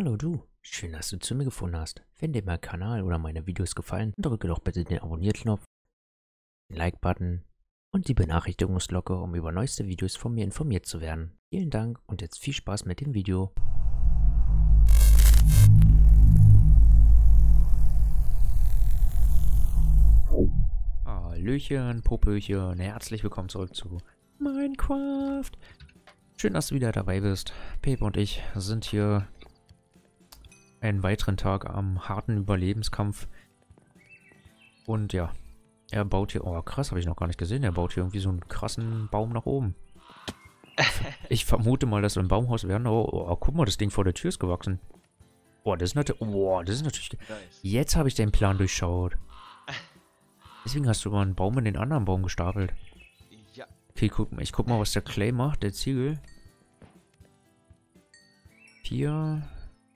Hallo du, schön, dass du zu mir gefunden hast. Wenn dir mein Kanal oder meine Videos gefallen, drücke doch bitte den Abonnierknopf, den Like-Button und die Benachrichtigungsglocke, um über neueste Videos von mir informiert zu werden. Vielen Dank und jetzt viel Spaß mit dem Video. Hallöchen, Popöchen, herzlich willkommen zurück zu Minecraft. Schön, dass du wieder dabei bist. Pepe und ich sind hier einen weiteren Tag am harten Überlebenskampf. Und ja, er baut hier... Oh, krass, habe ich noch gar nicht gesehen. Er baut hier irgendwie so einen krassen Baum nach oben. Ich vermute mal, dass wir ein Baumhaus werden. Oh, oh, guck mal, das Ding vor der Tür ist gewachsen. Oh, das ist natürlich... Oh, das ist natürlich... Nice. Jetzt habe ich den Plan durchschaut. Deswegen hast du mal einen Baum in den anderen Baum gestapelt. Ja. Okay, guck mal. Ich guck mal, was der Clay macht, der Ziegel. Vier,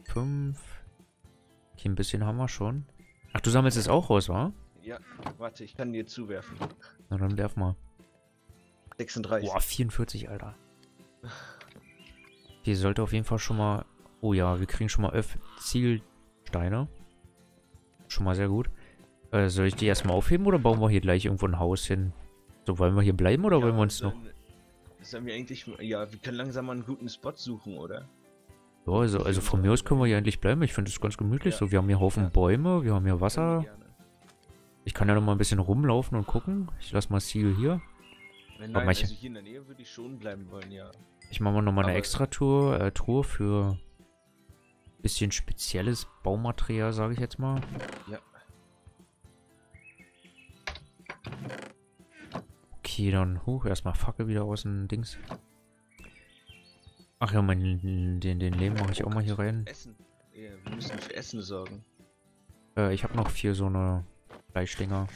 fünf. Okay, ein bisschen haben wir schon. Ach, du sammelst es auch raus, wa? Ja, warte, ich kann dir zuwerfen. Na dann werf mal. 36. Boah, 44, Alter. Hier sollte auf jeden Fall schon mal... Oh ja, wir kriegen schon mal Öff Zielsteine. Schon mal sehr gut. Äh, soll ich die erstmal aufheben oder bauen wir hier gleich irgendwo ein Haus hin? So, wollen wir hier bleiben oder ja, wollen wir uns noch... Sollen wir eigentlich... Ja, wir können langsam mal einen guten Spot suchen, oder? Ja, also, also von mir aus können wir hier endlich bleiben. Ich finde es ganz gemütlich. So, wir haben hier Haufen. Bäume, wir haben hier Wasser. Ich kann ja noch mal ein bisschen rumlaufen und gucken. Ich lasse mal Ziel hier. Wenn nein, also hier in der Nähe würde ich schon bleiben wollen, ja. Ich mache mal noch mal eine extra Tour, äh, Tour für bisschen spezielles Baumaterial, sage ich jetzt mal. Ja. Okay, dann hoch, erstmal Fackel wieder aus dem Dings. Ach ja, mein, den, den Lehm mache ich auch mal hier rein. Essen. Ja, wir müssen für Essen sorgen. Äh, ich habe noch vier so eine Fleischdinger.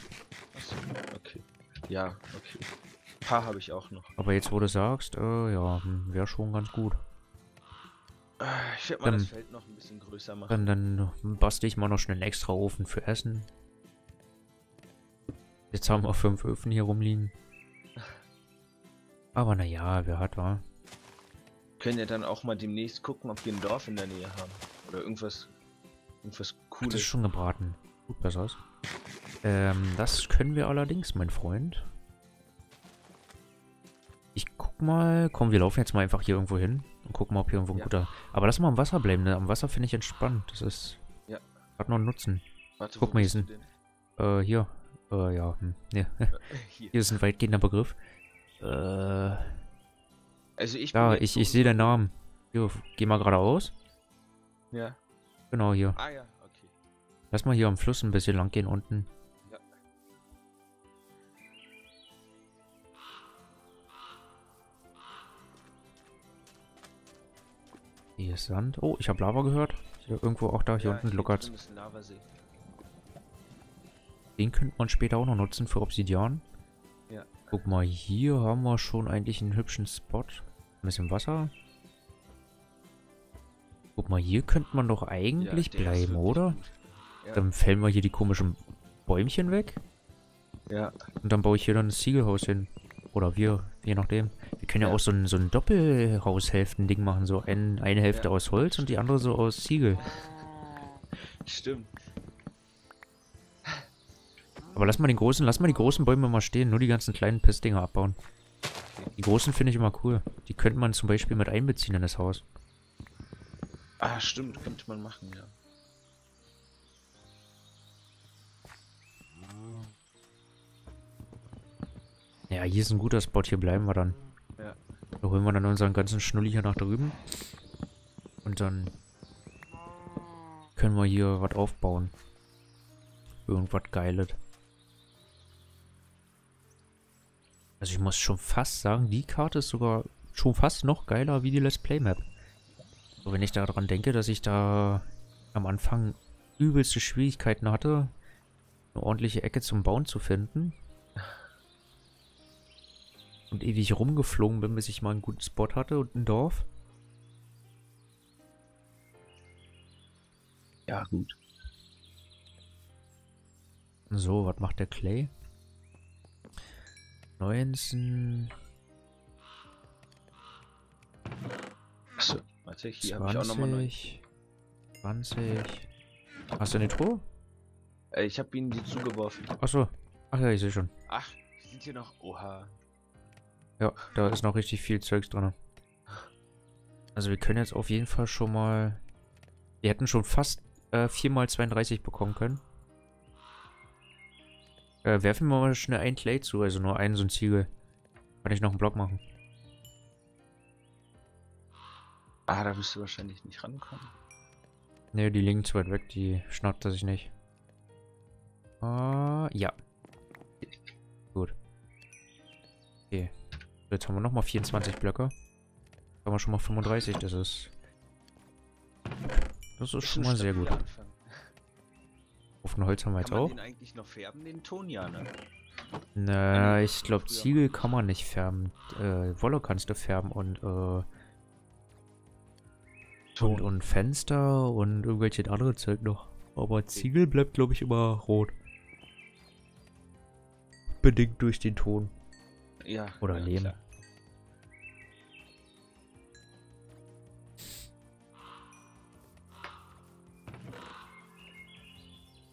Achso, okay. Ja, okay. Ein paar habe ich auch noch. Aber jetzt, wo du sagst, äh, ja, wäre schon ganz gut. Äh, ich werde mal dann, das Feld noch ein bisschen größer machen. Dann, dann bastel ich mal noch schnell einen extra Ofen für Essen. Jetzt haben wir fünf Öfen hier rumliegen. Aber naja, wer hat, war können ja dann auch mal demnächst gucken, ob wir ein Dorf in der Nähe haben. Oder irgendwas, irgendwas cooles. Das ist schon gebraten. Gut, besser aus. Ähm, das können wir allerdings, mein Freund. Ich guck mal. Komm, wir laufen jetzt mal einfach hier irgendwo hin. Und gucken mal, ob hier irgendwo ein ja. guter... Aber lass mal am Wasser bleiben, ne? Am Wasser finde ich entspannt. Das ist... Ja. Hat noch einen Nutzen. Warte, guck mal, hier sind... Äh, hier. Äh, ja. Hm. Nee. hier. hier ist ein weitgehender Begriff. Äh... Also ich Ja, ich, ich sehe den Namen. Hier, geh mal geradeaus. Ja. Genau hier. Ah ja, okay. Lass mal hier am Fluss ein bisschen lang gehen unten. Ja. Hier ist Sand. Oh, ich habe Lava gehört. Hier irgendwo auch da, hier ja, unten lockert. Den könnte man später auch noch nutzen für Obsidian. Ja. Guck mal, hier haben wir schon eigentlich einen hübschen Spot. Ein bisschen Wasser. Guck mal, hier könnte man doch eigentlich ja, bleiben, oder? Ja. Dann fällen wir hier die komischen Bäumchen weg. Ja. Und dann baue ich hier dann ein Ziegelhaus hin. Oder wir, je nachdem. Wir können ja, ja auch so ein, so ein Doppelhaushälften-Ding machen. So ein, eine Hälfte aus Holz und die andere so aus Ziegel. Stimmt. Aber lass mal den großen, lass mal die großen Bäume mal stehen. Nur die ganzen kleinen Pissdinger abbauen. Die großen finde ich immer cool. Die könnte man zum Beispiel mit einbeziehen in das Haus. Ah, stimmt, könnte man machen, ja. Ja, hier ist ein guter Spot, hier bleiben wir dann. Ja. Da holen wir dann unseren ganzen Schnulli hier nach drüben. Und dann können wir hier was aufbauen. Irgendwas Geiles. Also ich muss schon fast sagen, die Karte ist sogar schon fast noch geiler wie die Let's Play Map. So, wenn ich daran denke, dass ich da am Anfang übelste Schwierigkeiten hatte, eine ordentliche Ecke zum Bauen zu finden. Und ewig rumgeflogen bin, bis ich mal einen guten Spot hatte und ein Dorf. Ja, gut. So, was macht der Clay? 19. Achso, warte, hier habe ich auch nochmal 9. 20. Hast du eine Truhe? Äh, ich habe ihnen die zugeworfen. Achso. Ach ja, ich sehe schon. Ach, sind hier noch. Oha. Ja, da ist noch richtig viel Zeugs drin. Also wir können jetzt auf jeden Fall schon mal... Wir hätten schon fast äh, 4x32 bekommen können. Äh, werfen wir mal schnell ein Clay zu, also nur einen so ein Ziegel. Kann ich noch einen Block machen. Ah, da wirst du wahrscheinlich nicht rankommen. Ne, die liegen zu weit weg, die schnappt er sich nicht. Ah, ja. Gut. Okay. Jetzt haben wir nochmal 24 Blöcke. Haben wir schon mal 35, das ist... Das ist schon mal sehr gut. Anfang. Auf dem Holz haben wir jetzt Kann man auch. den eigentlich noch färben, den Ton, ja, ne? Na, ich glaube Ziegel kann man nicht färben. Äh, Wolle kannst du färben und, äh, und, und Fenster und irgendwelche andere Zeug noch. Aber Ziegel bleibt, glaube ich, immer rot. Bedingt durch den Ton. Ja. Oder ja, Lehm. klar.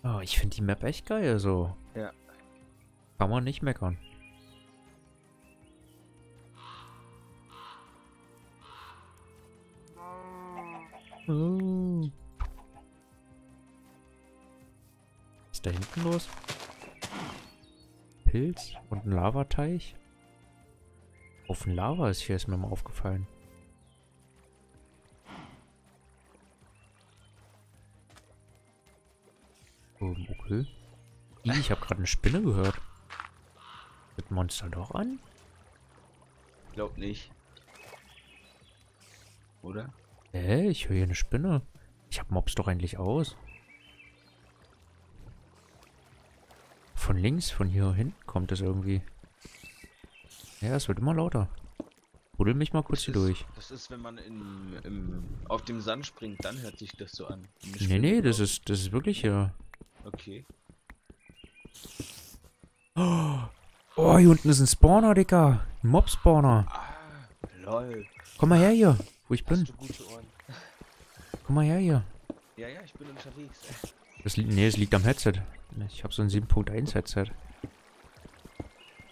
Oh, ich finde die Map echt geil, so. Ja. Kann man nicht meckern. Oh. Was ist da hinten los? Pilz und ein Lavateich? Auf ein Lava ist hier ist mir mal aufgefallen. Ähm, okay. Ich habe gerade eine Spinne gehört. Wird Monster doch an? Glaub nicht. Oder? Hä? Ich höre hier eine Spinne. Ich hab Mobs doch endlich aus. Von links, von hier hinten kommt es irgendwie. Ja, es wird immer lauter. Buddel mich mal kurz Das hier ist- durch. Das ist, wenn man im, im, auf dem Sand springt, dann hört sich das so an. Nee, nee, das ist, das ist wirklich hier. Okay. Oh, hier unten ist ein Spawner, Dicker. Ein Mob-Spawner. Ah, lol. Komm mal her hier, wo ich bin. Hast Ohren? Komm mal her hier. Ja, ja, ich bin unterwegs. Das, li nee, es liegt am Headset. Ich habe so ein 7.1 Headset.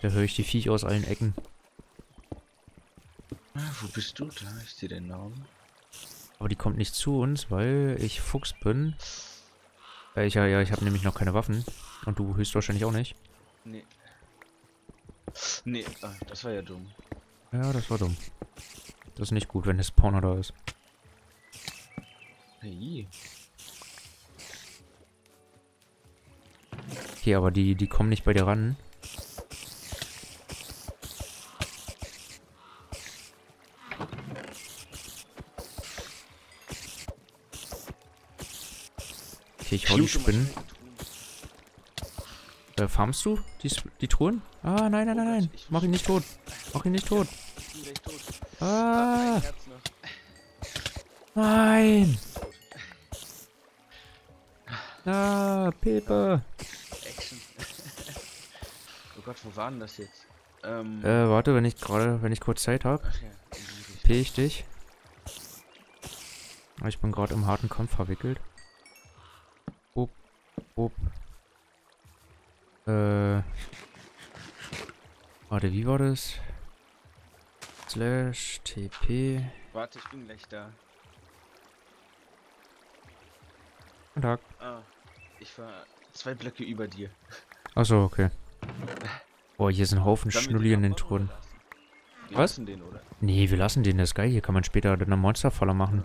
Da höre ich die Viecher aus allen Ecken. Ah, wo bist du? Da ist dir der Name. Aber die kommt nicht zu uns, weil ich Fuchs bin. Äh, ich, ja, ja, ich habe nämlich noch keine Waffen. Und du höchstwahrscheinlich auch nicht. Nee. Nee, ah, das war ja dumm. Ja, das war dumm. Das ist nicht gut, wenn der Spawner da ist. Hey. Okay, aber die, die kommen nicht bei dir ran. Okay, hau die Spinnen. Äh, farmst du die, die Truhen? Ah, nein, nein, Oh nein, Gott, nein. Mach ihn nicht tot. Mach ihn nicht tot. Ah, nein. Ah, Pepe. Action. oh Gott, wo waren das jetzt? Ähm, Äh, warte, wenn ich gerade, wenn ich kurz Zeit habe, p ich dich. Ah, Ich bin gerade im harten Kampf verwickelt. Up. Äh. Warte, wie war das? Slash TP. Warte, ich bin gleich da. Guten Tag. Ah, ich war zwei Blöcke über dir. Achso, okay. Boah, hier sind ein Haufen Schnulli in den Truhen. Wir Was? lassen den, oder? Nee, wir lassen den, das ist geil. Hier kann man später dann eine Monsterfalle machen.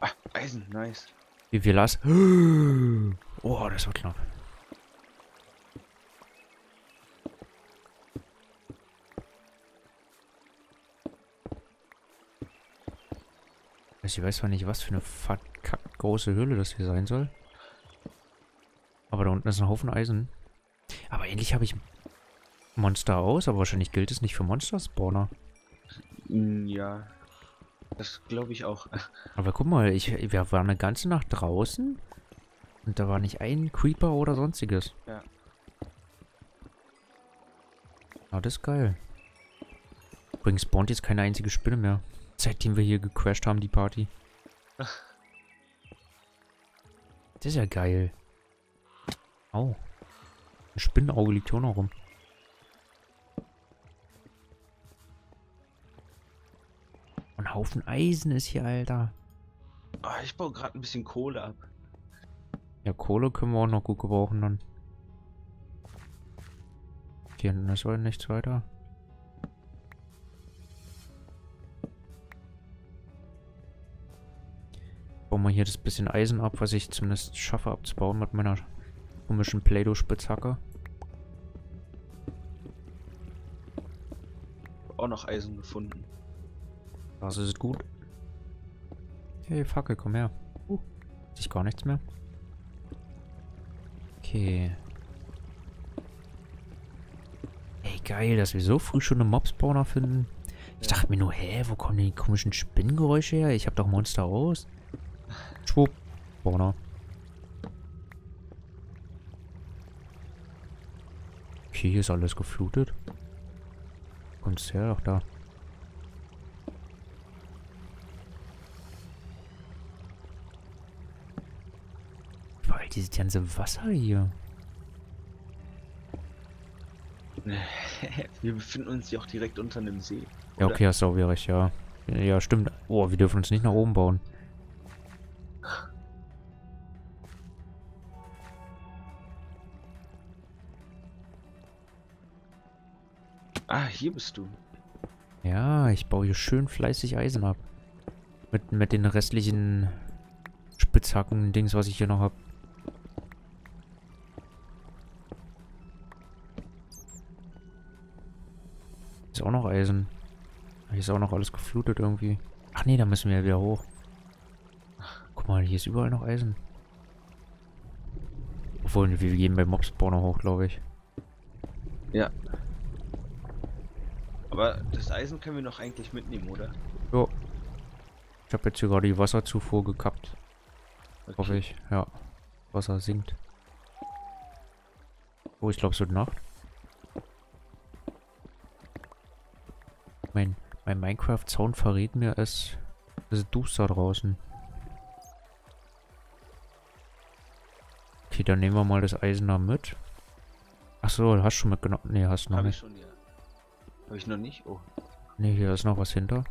Ah, Eisen, nice. Wie wir lassen. Oh, das war knapp. Also ich weiß zwar nicht, was für eine verkackt große Höhle das hier sein soll. Aber da unten ist ein Haufen Eisen. Aber ähnlich habe ich Monster aus, aber wahrscheinlich gilt es nicht für Monster-Spawner. Ja. Das glaube ich auch. Aber guck mal, ich, wir waren eine ganze Nacht draußen und da war nicht ein Creeper oder sonstiges. Ja. Ah, das ist geil. Übrigens spawnt jetzt keine einzige Spinne mehr. Seitdem wir hier gecrashed haben, die Party. Das ist ja geil. Au. Ein Spinnenauge liegt hier auch noch rum. Ein Haufen Eisen ist hier, Alter. Ah, ich baue gerade ein bisschen Kohle ab. Ja, Kohle können wir auch noch gut gebrauchen dann. Hier hinten ist heute nichts weiter. Bauen wir hier das bisschen Eisen ab, was ich zumindest schaffe abzubauen mit meiner komischen Play-Doh-Spitzhacke. Auch noch Eisen gefunden. Das ist gut. Hey, Fackel, komm her. Uh, sich gar nichts mehr. Okay. Ey, geil, dass wir so früh schon einen Mob-Spawner finden. Ich dachte mir nur, hä, wo kommen die komischen Spinnengeräusche her? Ich hab doch Monster aus. Schwupp. Spawner. Okay, hier ist alles geflutet. Kommt's her? Ach, da. Weil dieses ganze Wasser hier. Wir befinden uns ja auch direkt unter einem See. Ja, oder? okay, hast du auch wieder recht, ja. Ja, stimmt. Oh, wir dürfen uns nicht nach oben bauen. Ah, hier bist du. Ja, ich baue hier schön fleißig Eisen ab. Mit, mit den restlichen Spitzhacken, Dings, was ich hier noch habe. Auch noch Eisen. Hier ist auch noch alles geflutet irgendwie. Ach nee, da müssen wir ja wieder hoch. Guck mal, hier ist überall noch Eisen. Obwohl, wir gehen beim Mobspawner hoch, glaube ich. Ja. Aber das Eisen können wir noch eigentlich mitnehmen, oder? Jo. Ich habe jetzt hier gerade die Wasserzufuhr gekappt. Hoffe ich. Ja. Wasser sinkt. Oh, ich glaube, es wird Nacht. Mein, mein Minecraft-Sound verrät mir, es, ist duster draußen. Okay, dann nehmen wir mal das Eisen da mit. Achso, hast du schon mitgenommen? Nee, hast du noch Habe ich nicht. schon, ja. Habe ich noch nicht? Oh. Nee, hier ist noch was hinter.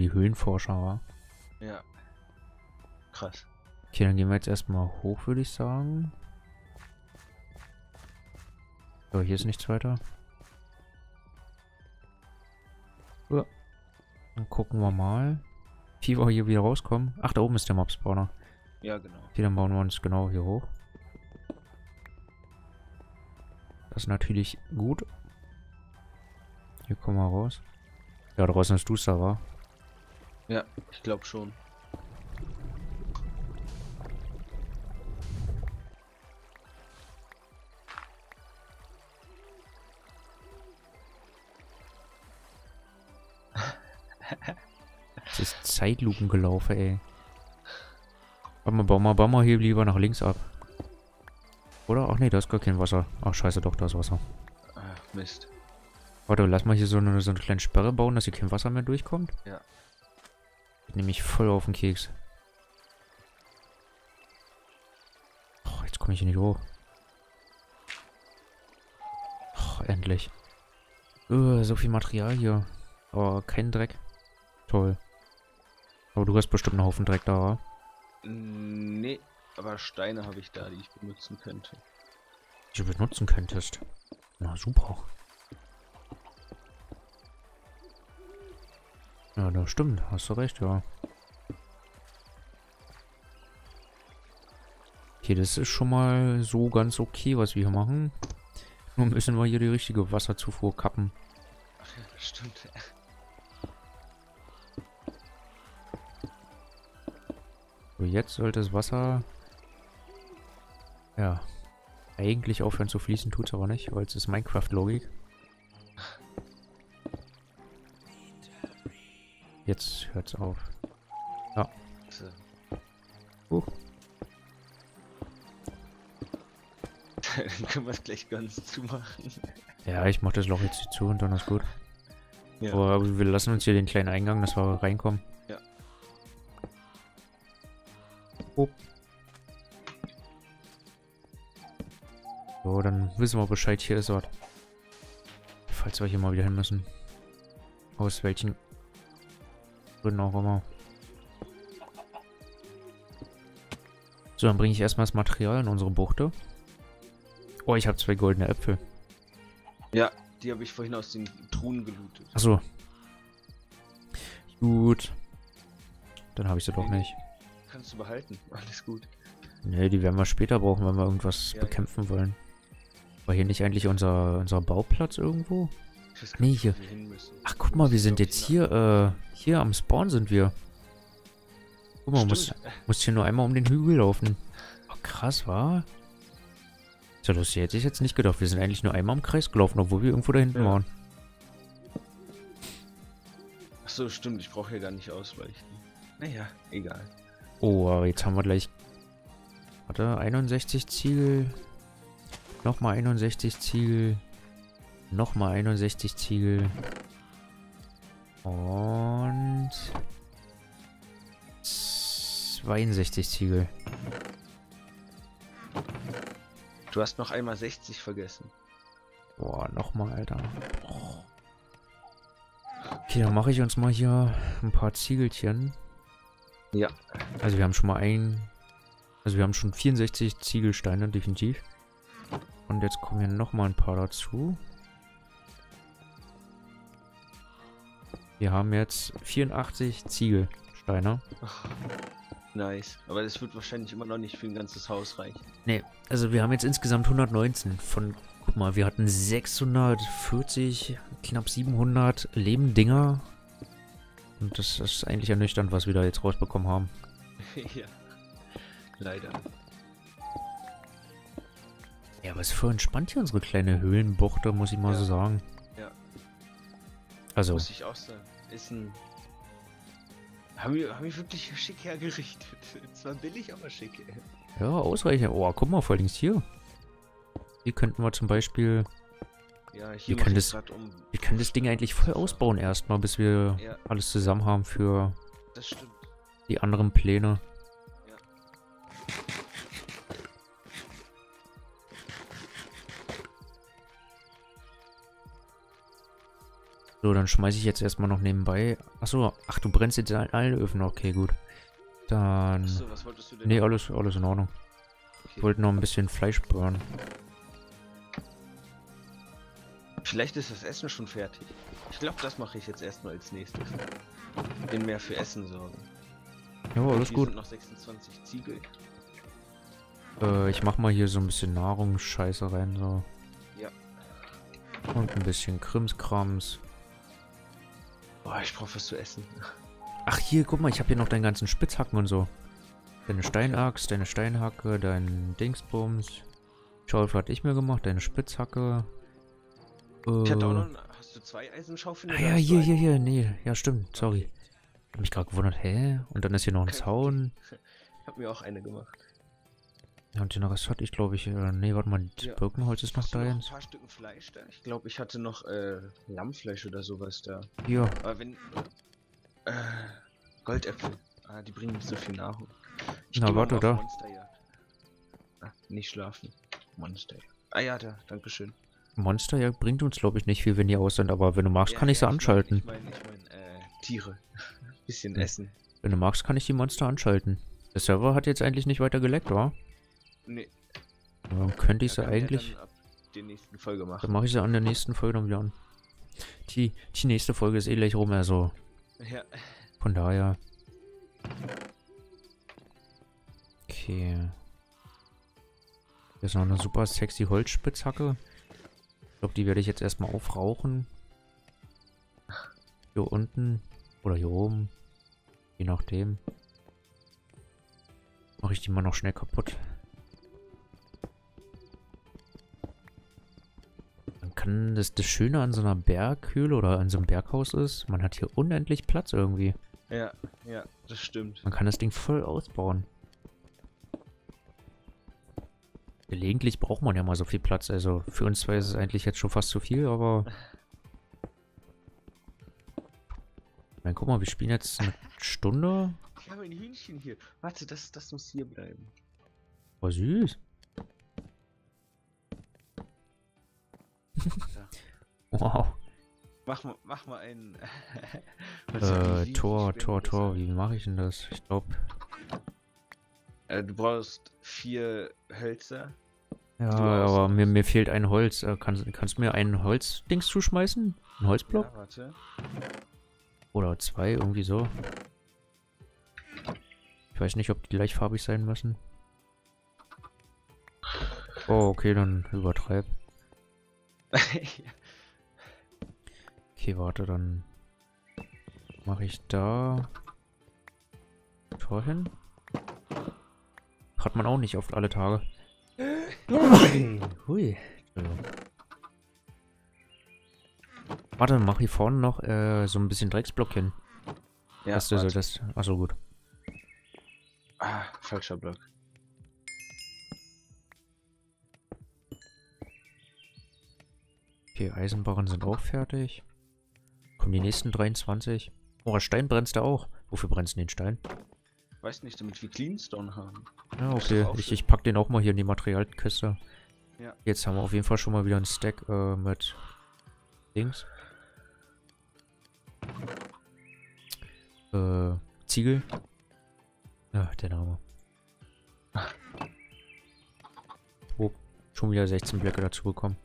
Die Höhlenforscher, wa? Ja. Krass. Okay, dann gehen wir jetzt erstmal hoch, würde ich sagen. So, hier ist nichts weiter. Ja. Dann gucken wir mal. Wie wir hier wieder rauskommen. Ach, da oben ist der Mob-Spawner. Ja, genau. Okay, dann bauen wir uns genau hier hoch. Das ist natürlich gut. Hier kommen wir raus. Ja, draußen ist duster, wa? Ja, ich glaube schon. Es ist Zeitlupengelaufe, ey. Warte mal, bau mal, bau mal hier lieber nach links ab. Oder? Ach nee, da ist gar kein Wasser. Ach scheiße, doch, da ist Wasser. Ah, Mist. Warte, lass mal hier so eine, so eine kleine Sperre bauen, dass hier kein Wasser mehr durchkommt. Ja. Ich nehme mich voll auf den Keks. Oh, jetzt komme ich hier nicht hoch. Oh, endlich. Uh, so viel Material hier. Oh, kein Dreck. Toll. Aber du hast bestimmt einen Haufen Dreck da? Mm, Nee, aber Steine habe ich da, die ich benutzen könnte. Die du benutzen könntest. Na super. Ja, das stimmt. Hast du recht, ja. Okay, das ist schon mal so ganz okay, was wir hier machen. Nur müssen wir hier die richtige Wasserzufuhr kappen. Ach ja, das stimmt. So, jetzt sollte das Wasser... Ja. Eigentlich aufhören zu fließen, tut's aber nicht, weil es ist Minecraft-Logik. Jetzt hört's auf. So. Uh. dann können wir es gleich ganz zumachen. Ja, ich mach das Loch jetzt hier zu und dann ist gut. Ja. Aber wir lassen uns hier den kleinen Eingang, dass wir reinkommen. Ja. Oh. So, dann wissen wir Bescheid, hier ist was. Falls wir hier mal wieder hin müssen. Aus welchen Gründen auch immer. So, dann bringe ich erstmal das Material in unsere Buchte. Oh, ich habe zwei goldene Äpfel. Ja, die habe ich vorhin aus den Truhen gelootet. Achso. Gut. Dann habe ich sie doch nicht. Kannst du behalten. Alles gut. Ne, die werden wir später brauchen, wenn wir irgendwas Ja, ja. bekämpfen wollen. War hier nicht eigentlich unser, unser Bauplatz irgendwo? Nee, hier. Ach, guck mal, wir sind jetzt hier, äh, hier am Spawn sind wir. Guck mal, muss, muss hier nur einmal um den Hügel laufen. Oh, krass, war? So lustig, hätte ich jetzt nicht gedacht. Wir sind eigentlich nur einmal im Kreis gelaufen, obwohl wir irgendwo da hinten Ja. waren. Ach so, stimmt. Ich brauche hier gar nicht ausweichen. Naja, egal. Oh, jetzt haben wir gleich... Warte, 61 Ziegel. Nochmal 61 Ziegel. Nochmal 61 Ziegel. Und... 62 Ziegel. Du hast noch einmal 60 vergessen. Boah, nochmal, Alter. Okay, dann mache ich uns mal hier ein paar Ziegelchen. Ja. Also wir haben schon mal ein... Also wir haben schon 64 Ziegelsteine, definitiv. Und jetzt kommen hier nochmal ein paar dazu. Wir haben jetzt 84 Ziegelsteine. Nice. Aber das wird wahrscheinlich immer noch nicht für ein ganzes Haus reichen. Ne, also wir haben jetzt insgesamt 119 von... Guck mal, wir hatten 640, knapp 700 Lebendinger. Und das ist eigentlich ernüchternd, was wir da jetzt rausbekommen haben. ja. Leider. Ja, ist voll entspannt hier unsere kleine Höhlenbuchte, muss ich mal Ja. so sagen. Also, Muss ich auch sagen. Ist ein. Haben wir, haben wir wirklich schick hergerichtet. Zwar billig, aber schick. ja, ausreichend. Oh, guck mal, vor allem hier. Hier könnten wir zum Beispiel... Ja, Wir hier können mach ich das- um. Wir können das Ding eigentlich voll ausbauen erstmal, bis wir Ja, alles zusammen haben für die anderen Pläne. So, dann schmeiße ich jetzt erstmal noch nebenbei. Achso, ach, du brennst jetzt in allen Öfen. Okay, gut. Dann... Achso, was wolltest du denn? Nee, alles, alles in Ordnung. Ich Okay. wollte noch ein bisschen Fleisch burnen. Vielleicht ist das Essen schon fertig. Ich glaube, das mache ich jetzt erstmal als nächstes. Bin mehr für Essen sorgen. Ja, alles gut. sind noch 26 Ziegel. Äh, ich mach mal hier so ein bisschen Nahrungsscheiße rein, so. Ja. Und ein bisschen Krimskrams. Boah, ich brauche was zu essen. Ach, hier, guck mal, ich habe hier noch deinen ganzen Spitzhacken und so. Deine Steinaxt, deine Steinhacke, dein Dingsbums. Schaufel hatte ich mir gemacht, deine Spitzhacke. Äh, Ich hatte auch noch. Hast du zwei Eisenschaufeln? ah ja, hier, hier, hier, nee, ja, stimmt, sorry. Hab mich gerade gewundert, hä? Und dann ist hier noch ein Zaun. Ich hab mir auch eine gemacht. Ja, und den Rest hatte ich, glaube ich, äh, nee, warte mal, das Ja. Birkenholz ist noch da noch ein jetzt. paar Stücken Fleisch da? Ich glaube, ich hatte noch äh, Lammfleisch oder sowas da. Hier, Aber wenn. Äh, Goldäpfel. Ah, die bringen nicht so viel Nahrung. Ich Na, warte, da. Ah, nicht schlafen. Monsterjagd. Ah ja, da, dankeschön. Monsterjagd bringt uns, glaube ich, nicht viel, wenn die aus sind, aber wenn du magst, Ja, kann ich sie ja, anschalten. Ich meine, ich meine, ich mein, äh, Tiere. Bisschen Hm. essen. Wenn du magst, kann ich die Monster anschalten. Der Server hat jetzt eigentlich nicht weiter geleckt, wa? Nee, Dann könnte ich sie eigentlich... dann ab der nächsten Folge Dann machen. mache ich sie an der nächsten Folge dann wieder an. Die, die nächste Folge ist eh gleich rum, also Ja. von daher. Okay. Hier ist noch eine super sexy Holzspitzhacke. Ich glaube, die werde ich jetzt erstmal aufrauchen. Hier unten. Oder hier oben. Je nachdem. Mache ich die mal noch schnell kaputt. Kann das, das Schöne an so einer Berghöhle oder an so einem Berghaus ist, man hat hier unendlich Platz irgendwie. Ja, ja, das stimmt. Man kann das Ding voll ausbauen. gelegentlich braucht man ja mal so viel Platz. Also für uns zwei ist es eigentlich jetzt schon fast zu viel, aber... Dann guck mal, wir spielen jetzt eine Stunde. Ich habe ein Hühnchen hier. Warte, das, das muss hier bleiben. Oh, süß. wow. Mach mal, mach mal einen. äh, Tor, Tor, Tor. Wie mache ich denn das? Ich glaube. Äh, du brauchst vier Hölzer. Ja, aber mir, mir fehlt ein Holz. Äh, kannst, kannst du mir ein Holzdings zuschmeißen? Ein Holzblock? Ja, warte. Oder zwei, irgendwie so. Ich weiß nicht, ob die gleichfarbig sein müssen. Oh, okay, dann übertreib. Okay, warte, dann mache ich da Tor hin. Hat man auch nicht oft alle Tage. Hui. Warte, mach hier vorne noch äh, so ein bisschen Drecksblock hin. Ja, das, das, das, achso, gut. Ah, falscher Block. Okay, Eisenbarren sind auch fertig. Kommen die nächsten 23. Oh, Stein brennst du auch. Wofür brennst du den Stein? Weiß nicht, damit wir Cleanstone haben. Ja, okay. Ich, ich pack den auch mal hier in die Materialkiste. Ja. Jetzt haben wir auf jeden Fall schon mal wieder einen Stack äh, mit Dings. Äh, Ziegel. Ja, der Name. Oh, schon wieder 16 Blöcke dazu bekommen.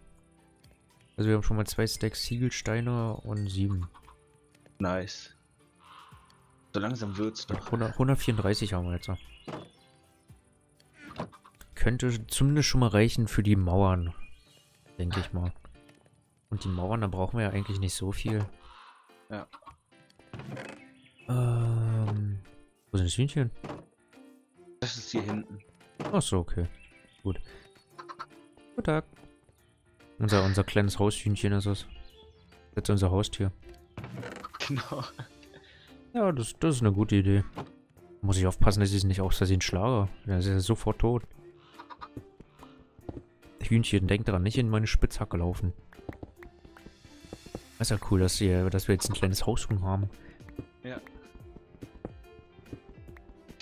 Also wir haben schon mal zwei Stacks Ziegelsteine und sieben. Nice. So langsam wird's doch. 100, 134 haben wir jetzt. Könnte zumindest schon mal reichen für die Mauern. Denke ich mal. Und die Mauern, da brauchen wir ja eigentlich nicht so viel. Ja. Ähm. Wo sind das Hühnchen? Das ist hier hinten. Ach so, okay. Gut. Guten Tag. Unser, unser kleines Haushühnchen ist es. Das ist unser Haustier. Genau. Ja, das, das ist eine gute Idee. Muss ich aufpassen, dass ich es nicht aus Versehen schlage. Dann ist er sofort tot. Hühnchen, denk daran, nicht in meine Spitzhacke laufen. Das ist ja cool, dass, wir, dass wir jetzt ein kleines Haushuhn haben. Ja.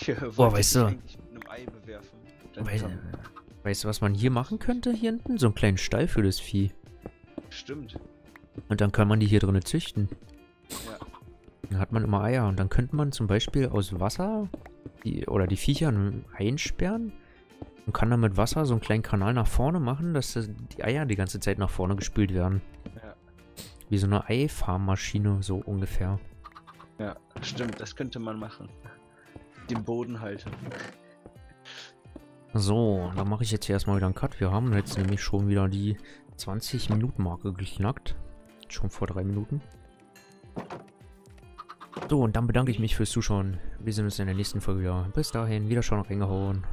Boah, weißt du. Weißt, weißt du, was man hier machen könnte, hier hinten? So einen kleinen Stall für das Vieh. Stimmt. Und dann kann man die hier drinnen züchten. Ja. Dann hat man immer Eier. Und dann könnte man zum Beispiel aus Wasser die, oder die Viecher einsperren und kann dann mit Wasser so einen kleinen Kanal nach vorne machen, dass die Eier die ganze Zeit nach vorne gespült werden. Ja. Wie so eine Eifarmmaschine, so ungefähr. Ja, stimmt, das könnte man machen. Den Boden halten. So, dann mache ich jetzt hier erstmal wieder einen Cut. Wir haben jetzt nämlich schon wieder die 20 Minuten Marke geknackt. Schon vor drei Minuten. So, und dann bedanke ich mich fürs Zuschauen. Wir sehen uns in der nächsten Folge wieder. Bis dahin, wieder schon reingehauen.